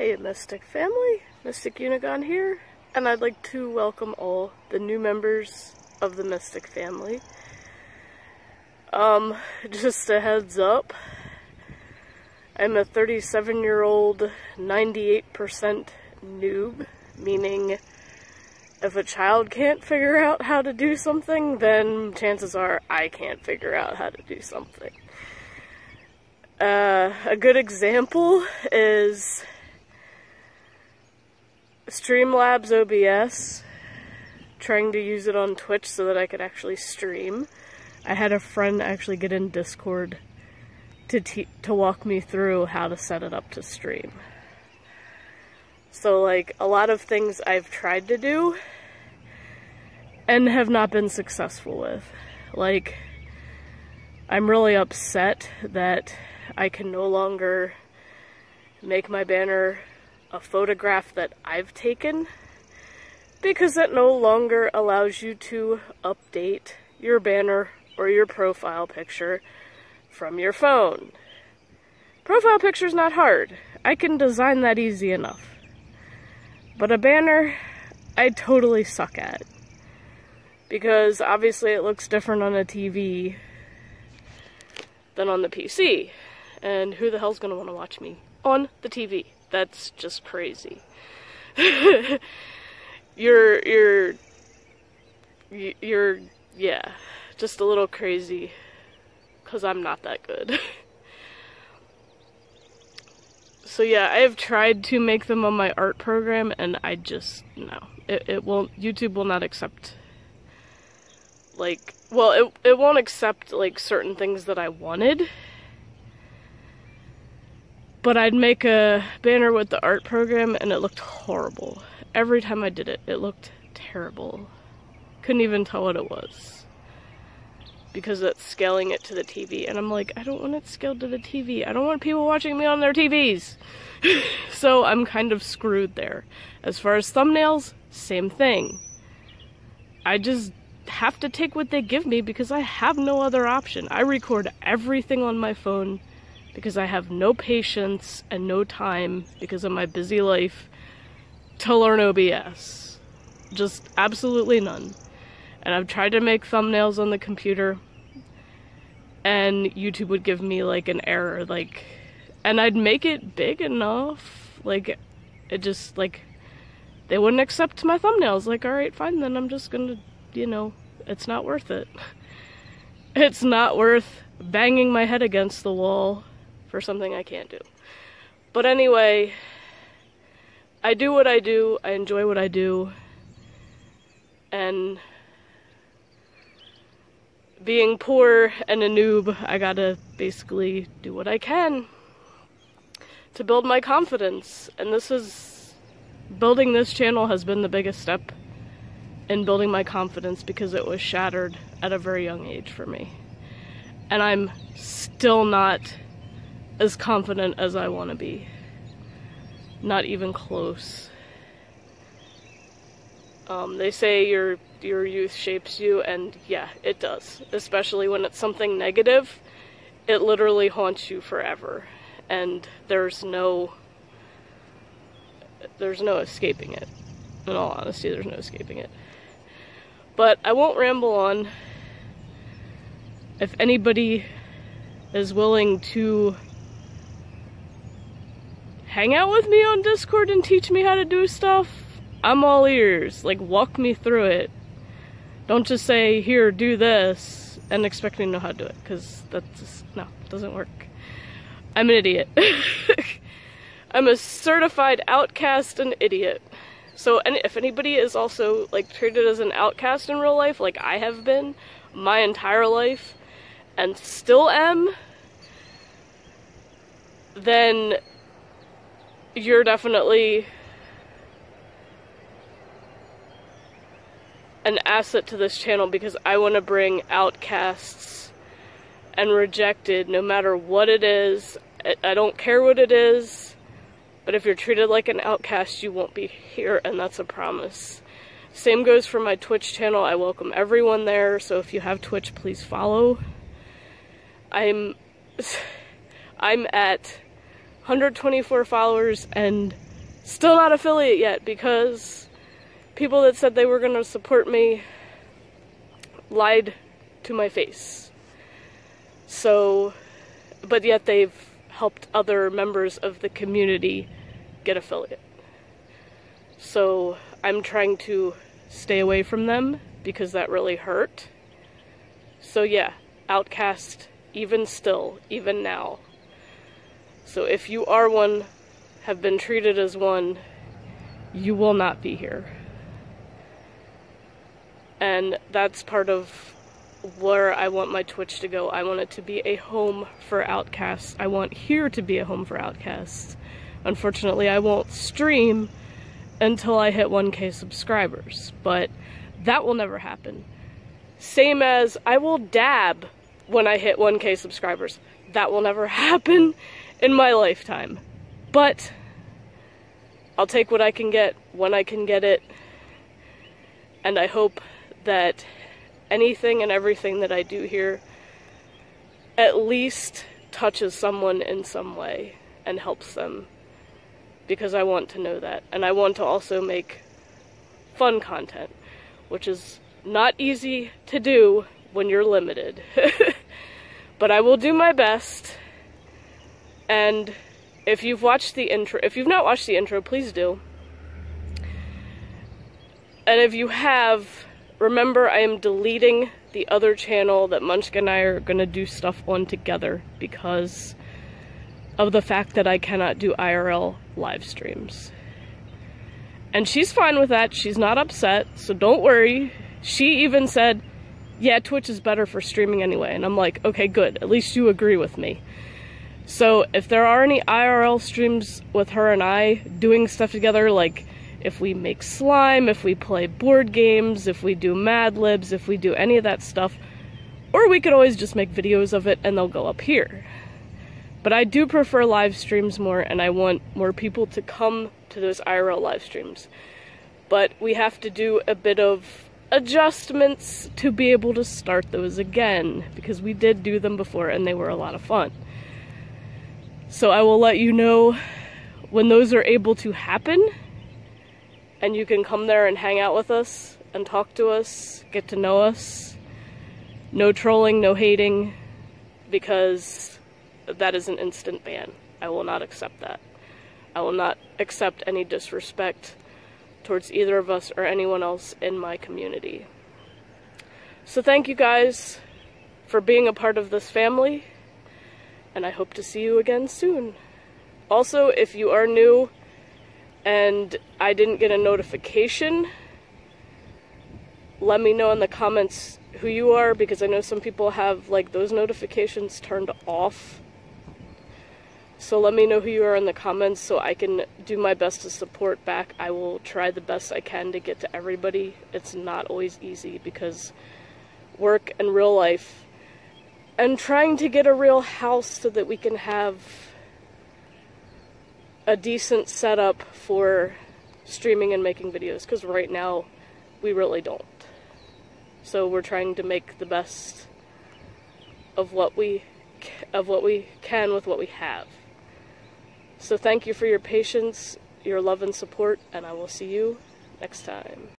Hey Mystic family, Mystic Unigon here, and I'd like to welcome all the new members of the Mystic family. Um, just a heads up, I'm a 37 year old, 98% noob, meaning if a child can't figure out how to do something, then chances are I can't figure out how to do something. Uh, a good example is Streamlabs OBS, trying to use it on Twitch so that I could actually stream. I had a friend actually get in Discord to to walk me through how to set it up to stream. So like a lot of things I've tried to do and have not been successful with. Like I'm really upset that I can no longer make my banner a photograph that I've taken because it no longer allows you to update your banner or your profile picture from your phone. Profile picture's not hard. I can design that easy enough. But a banner, I totally suck at. Because obviously it looks different on a TV than on the PC. And who the hell's gonna wanna watch me on the TV? That's just crazy. you're, you're, you're, yeah, just a little crazy. Cause I'm not that good. so yeah, I have tried to make them on my art program and I just, no. It, it won't, YouTube will not accept, like, well, it, it won't accept, like, certain things that I wanted but I'd make a banner with the art program and it looked horrible. Every time I did it, it looked terrible. Couldn't even tell what it was. Because it's scaling it to the TV. And I'm like, I don't want it scaled to the TV. I don't want people watching me on their TVs. so I'm kind of screwed there. As far as thumbnails, same thing. I just have to take what they give me because I have no other option. I record everything on my phone because I have no patience and no time because of my busy life to learn OBS. Just absolutely none. And I've tried to make thumbnails on the computer and YouTube would give me like an error like and I'd make it big enough like it just like they wouldn't accept my thumbnails like all right fine then I'm just gonna you know it's not worth it it's not worth banging my head against the wall for something I can't do. But anyway, I do what I do, I enjoy what I do, and being poor and a noob, I gotta basically do what I can to build my confidence. And this is, building this channel has been the biggest step in building my confidence because it was shattered at a very young age for me. And I'm still not as confident as I want to be. Not even close. Um, they say your your youth shapes you, and yeah, it does. Especially when it's something negative, it literally haunts you forever, and there's no there's no escaping it. In all honesty, there's no escaping it. But I won't ramble on. If anybody is willing to hang out with me on Discord and teach me how to do stuff, I'm all ears. Like, walk me through it. Don't just say, here, do this, and expect me to know how to do it, because that's just, no, doesn't work. I'm an idiot. I'm a certified outcast and idiot. So and if anybody is also like treated as an outcast in real life, like I have been my entire life, and still am, then you're definitely an asset to this channel because I want to bring outcasts and rejected no matter what it is. I don't care what it is, but if you're treated like an outcast, you won't be here, and that's a promise. Same goes for my Twitch channel. I welcome everyone there, so if you have Twitch, please follow. I'm I'm at 124 followers and Still not affiliate yet because people that said they were going to support me lied to my face. So, but yet they've helped other members of the community get affiliate. So I'm trying to stay away from them because that really hurt. So yeah, outcast even still, even now. So if you are one, have been treated as one, you will not be here. And that's part of where I want my Twitch to go. I want it to be a home for outcasts. I want here to be a home for outcasts. Unfortunately, I won't stream until I hit 1k subscribers, but that will never happen. Same as I will dab when I hit 1k subscribers. That will never happen in my lifetime. But I'll take what I can get when I can get it. And I hope that anything and everything that I do here at least touches someone in some way and helps them because I want to know that. And I want to also make fun content, which is not easy to do when you're limited. but I will do my best. And if you've watched the intro, if you've not watched the intro, please do. And if you have, remember I am deleting the other channel that Munchka and I are going to do stuff on together because of the fact that I cannot do IRL live streams. And she's fine with that. She's not upset, so don't worry. She even said, yeah, Twitch is better for streaming anyway. And I'm like, okay, good. At least you agree with me. So if there are any IRL streams with her and I doing stuff together, like if we make slime, if we play board games, if we do Mad Libs, if we do any of that stuff, or we could always just make videos of it and they'll go up here. But I do prefer live streams more, and I want more people to come to those IRL live streams. But we have to do a bit of adjustments to be able to start those again, because we did do them before and they were a lot of fun. So I will let you know when those are able to happen, and you can come there and hang out with us and talk to us, get to know us. No trolling, no hating, because that is an instant ban. I will not accept that. I will not accept any disrespect towards either of us or anyone else in my community. So thank you guys for being a part of this family, and I hope to see you again soon. Also, if you are new and I didn't get a notification, let me know in the comments who you are because I know some people have like those notifications turned off so let me know who you are in the comments so I can do my best to support back. I will try the best I can to get to everybody. It's not always easy because work and real life and trying to get a real house so that we can have a decent setup for streaming and making videos because right now we really don't. So we're trying to make the best of what we of what we can with what we have. So thank you for your patience, your love and support, and I will see you next time.